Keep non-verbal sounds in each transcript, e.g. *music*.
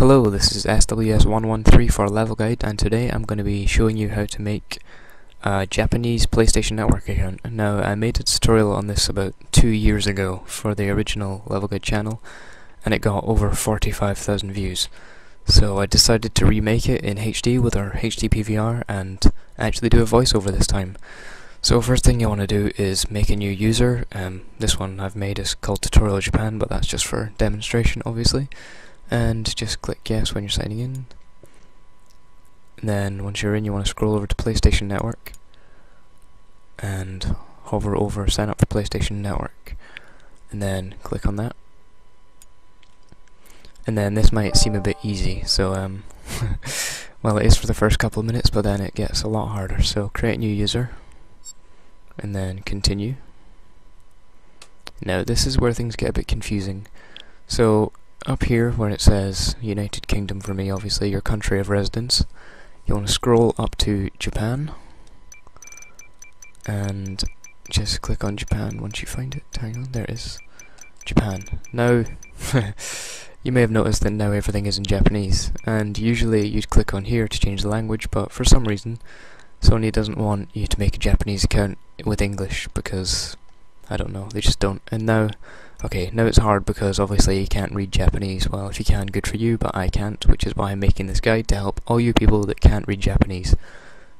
Hello, this is SWS113 for Level Guide, and today I'm going to be showing you how to make a Japanese PlayStation Network account. Now, I made a tutorial on this about two years ago for the original Level Guide channel, and it got over 45,000 views. So I decided to remake it in HD with our HD PVR and actually do a voiceover this time. So first thing you want to do is make a new user. Um, this one I've made is called Tutorial Japan, but that's just for demonstration, obviously and just click yes when you're signing in. And then once you're in you want to scroll over to PlayStation Network and hover over sign up for PlayStation Network and then click on that. And then this might seem a bit easy, so um *laughs* well it is for the first couple of minutes but then it gets a lot harder. So create a new user and then continue. Now this is where things get a bit confusing. So up here where it says United Kingdom for me, obviously your country of residence, you want to scroll up to Japan and just click on Japan once you find it. Hang on, there it is. Japan. Now, *laughs* you may have noticed that now everything is in Japanese, and usually you'd click on here to change the language, but for some reason, Sony doesn't want you to make a Japanese account with English because, I don't know, they just don't. And now, Okay, now it's hard because obviously you can't read Japanese. Well, if you can, good for you, but I can't, which is why I'm making this guide to help all you people that can't read Japanese.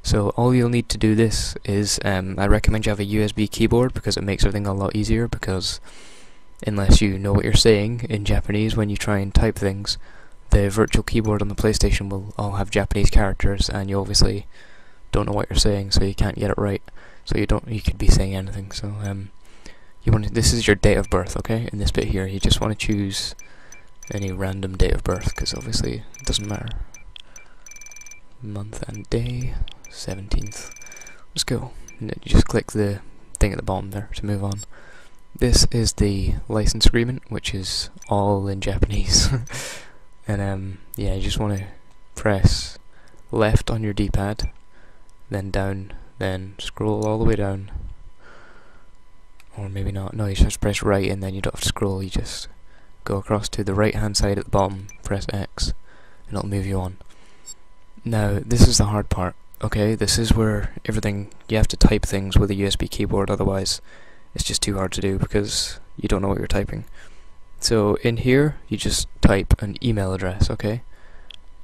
So all you'll need to do this is, um, I recommend you have a USB keyboard because it makes everything a lot easier because unless you know what you're saying in Japanese when you try and type things, the virtual keyboard on the PlayStation will all have Japanese characters and you obviously don't know what you're saying so you can't get it right. So you don't, you could be saying anything, so um, you want to, this is your date of birth, okay? In this bit here, you just want to choose any random date of birth because obviously it doesn't matter. Month and day, 17th. Let's go. You just click the thing at the bottom there to move on. This is the license agreement, which is all in Japanese. *laughs* and um, yeah, you just want to press left on your D-pad, then down, then scroll all the way down or maybe not. No, you just press right and then you don't have to scroll. You just go across to the right hand side at the bottom, press X, and it'll move you on. Now, this is the hard part. Okay, this is where everything you have to type things with a USB keyboard, otherwise it's just too hard to do because you don't know what you're typing. So in here, you just type an email address, okay?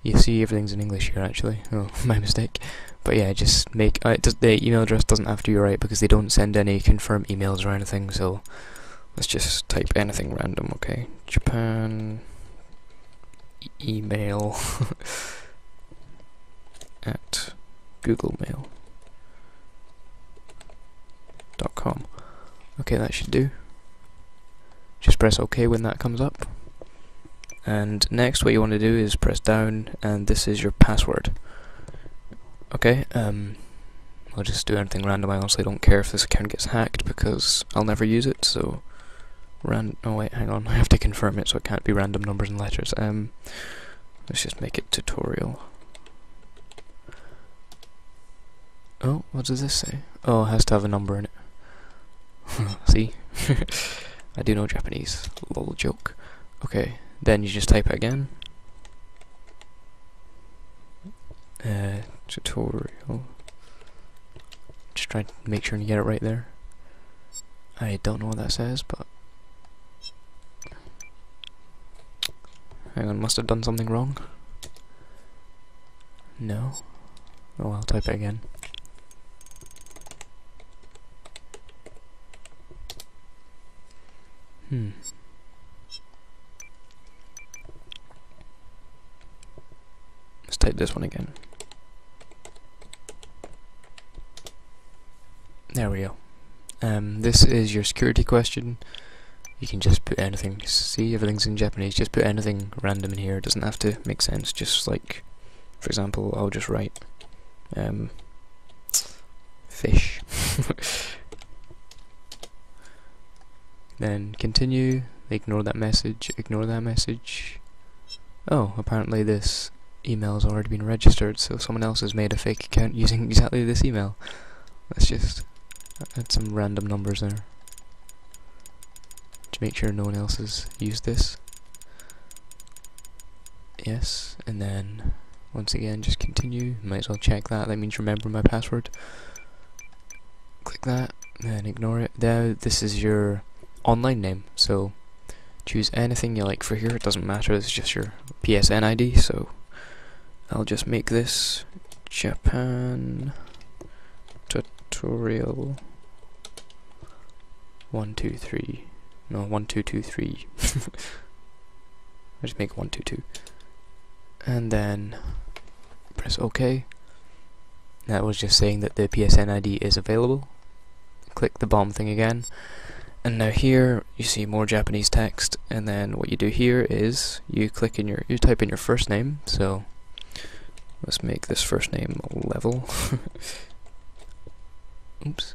You see everything's in English here actually. Oh, *laughs* my mistake. But yeah, just make uh, does, the email address doesn't have to be right because they don't send any confirmed emails or anything. So let's just type anything random. Okay, Japan e email *laughs* at googlemail dot com. Okay, that should do. Just press OK when that comes up. And next, what you want to do is press down, and this is your password. Okay, um, I'll just do anything random. I honestly don't care if this account gets hacked because I'll never use it, so... Ran oh wait, hang on, *laughs* I have to confirm it so it can't be random numbers and letters. Um, let's just make it tutorial. Oh, what does this say? Oh, it has to have a number in it. *laughs* See? *laughs* I do know Japanese. Lol joke. Okay, then you just type it again. Uh, tutorial. Just try to make sure you get it right there. I don't know what that says, but... Hang on, must have done something wrong. No? Oh, I'll type it again. Hmm. Let's type this one again. There we go. Um, this is your security question. You can just put anything. See, everything's in Japanese. Just put anything random in here. It doesn't have to make sense. Just like, for example, I'll just write um, fish. *laughs* then continue. Ignore that message. Ignore that message. Oh, apparently this email has already been registered, so someone else has made a fake account using *laughs* exactly this email. Let's just add some random numbers there to make sure no one else has used this. yes, and then once again just continue, might as well check that, that means remember my password. Click that, then ignore it. Now this is your online name, so choose anything you like for here, it doesn't matter, it's just your PSN ID, so I'll just make this Japan tutorial one two three. No one two two three. *laughs* I just make one two two. And then press OK. That was just saying that the PSN ID is available. Click the bomb thing again. And now here you see more Japanese text. And then what you do here is you click in your you type in your first name. So let's make this first name level *laughs* oops.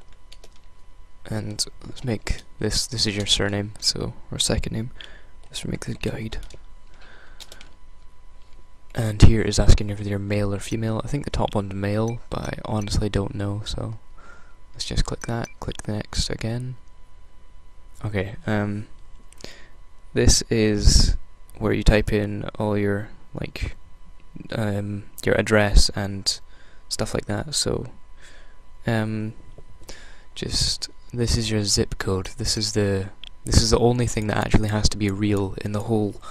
And let's make this this is your surname so or second name. Let's make the guide. And here is asking if you're male or female. I think the top one's male but I honestly don't know so let's just click that click the next again. Okay um this is where you type in all your like um your address and stuff like that so um just this is your zip code. This is the this is the only thing that actually has to be real in the whole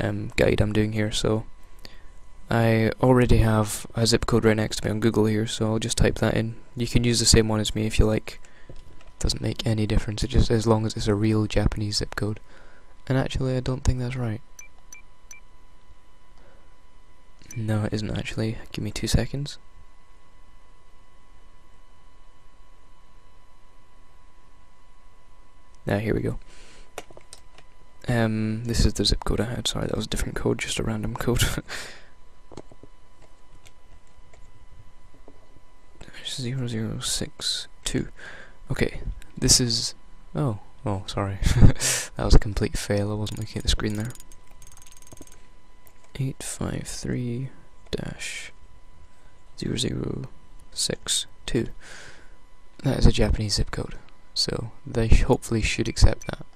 um, guide I'm doing here. So I already have a zip code right next to me on Google here, so I'll just type that in. You can use the same one as me if you like. Doesn't make any difference. It just as long as it's a real Japanese zip code. And actually, I don't think that's right. No, it isn't actually. Give me two seconds. Now here we go. Um, this is the zip code I had. Sorry, that was a different code, just a random code. *laughs* Zero zero six two. Okay, this is. Oh, oh, sorry. *laughs* that was a complete fail. I wasn't looking at the screen there. Eight five three dash zero zero six two. That is a Japanese zip code so they sh hopefully should accept that.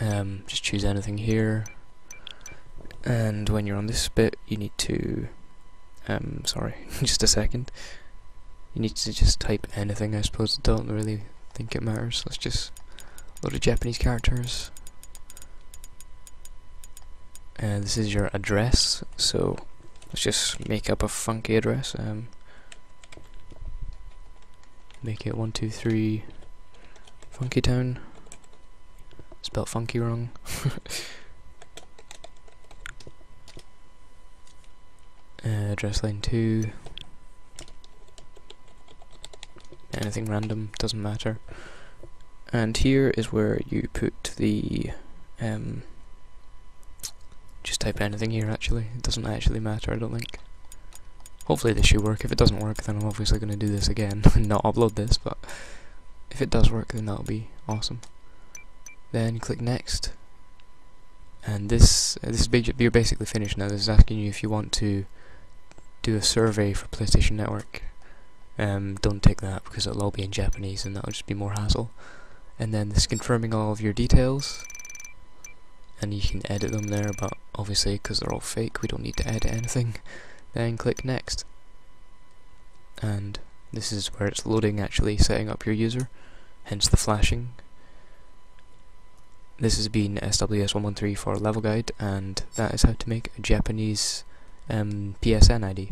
Um, just choose anything here, and when you're on this bit, you need to, um, sorry, *laughs* just a second, you need to just type anything, I suppose, don't really think it matters, let's just load of Japanese characters, and this is your address, so let's just make up a funky address, um, make it 123 Funky Town. Spelt funky wrong. *laughs* uh, address line 2. Anything random, doesn't matter. And here is where you put the um, just type anything here actually, it doesn't actually matter I don't think. Hopefully this should work, if it doesn't work then I'm obviously going to do this again *laughs* and not upload this, but if it does work, then that'll be awesome. Then click next, and this uh, this is you're basically finished now. This is asking you if you want to do a survey for PlayStation Network. Um, don't take that because it'll all be in Japanese, and that'll just be more hassle. And then this is confirming all of your details, and you can edit them there. But obviously, because they're all fake, we don't need to edit anything. *laughs* Then click next, and this is where it's loading actually setting up your user, hence the flashing. This has been SWS113 for Level Guide and that is how to make a Japanese um, PSN ID.